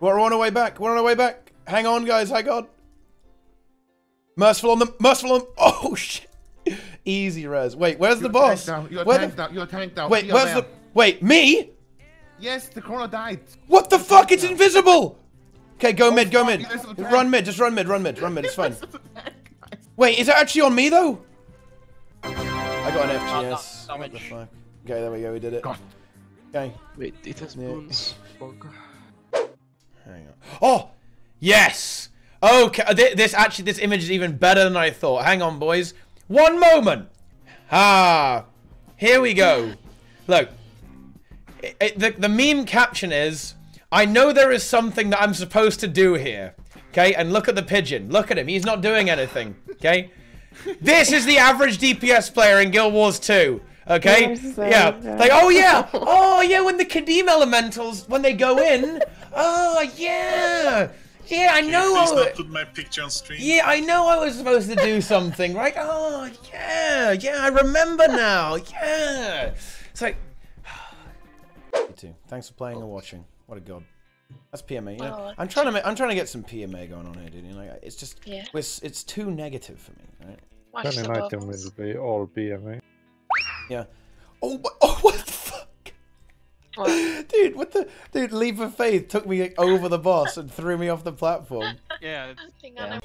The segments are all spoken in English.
We're on our way back. We're on our way back. Hang on, guys. Hang on. Merciful on them. Merciful on them. Oh, shit. Easy res. Wait, where's You're the boss? tanked now. You're Where tanked the... now. You're tanked now. Wait, You're where's the... Wait, me? Yes, the corner died. What the You're fuck? It's now. invisible. Okay, go oh, mid, go mid. there's a tank. Run mid, just run mid, run mid, run mid. It's fine. There's a tank, guys. Wait, is it actually on me though? I got an FGS. no, what the fuck? Okay, there we go. We did it. God. Okay, Wait, it has Yeah. bones. Hang on. Oh, yes. Okay, uh, this actually, this image is even better than I thought. Hang on, boys. One moment. Ah, here we go. Look, it, it- the the meme caption is, "I know there is something that I'm supposed to do here." Okay, and look at the pigeon. Look at him. He's not doing anything. Okay. This is the average DPS player in Guild Wars 2. Okay? So yeah. Like, oh yeah. Oh yeah, when the Qadim elementals, when they go in. Oh yeah. Yeah, I know. Please I- not put my picture on stream. yeah, I know I was supposed to do something, right? Oh, yeah, yeah, I remember now. Yeah. It's like. You too. Thanks for playing and watching. What a god. That's PMA. You know, Oh, I'm trying to make, I'm trying to get some PMA going on here, dude. You know, it's just Yeah. it's, it's too negative for me, right? Watch Penny the Nightingale bubbles. will be all BMA. Yeah. Oh, but- oh, what the fuck? What? The dude? Leap of Faith took me like, over the boss and threw me off the platform. Yeah, Yeah.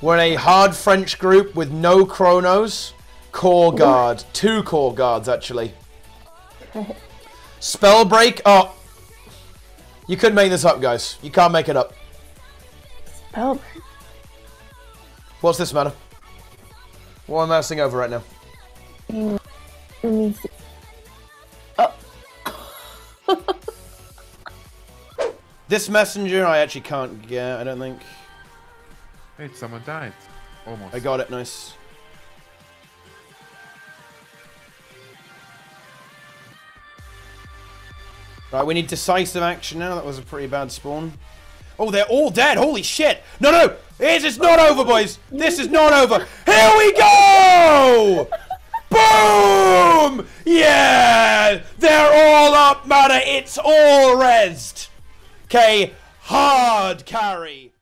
We're in a hard French group with no chronos, core guard, two core guards actually. Spell break. Oh, you couldn't make this up, guys. You can't make it up. Spell. break. What's this matter? What am I mousing over right now? Let me This messenger I actually can't get. I don't think. Wait, someone died. Almost. I got it. Nice. Right, we need decisive action now. That was a pretty bad spawn. Oh, they're all dead. Holy shit. No, no. This is not over, boys. This is not over. Here we go. Boom. Yeah. They're all up, man. It's all rezzed. Okay. Hard carry.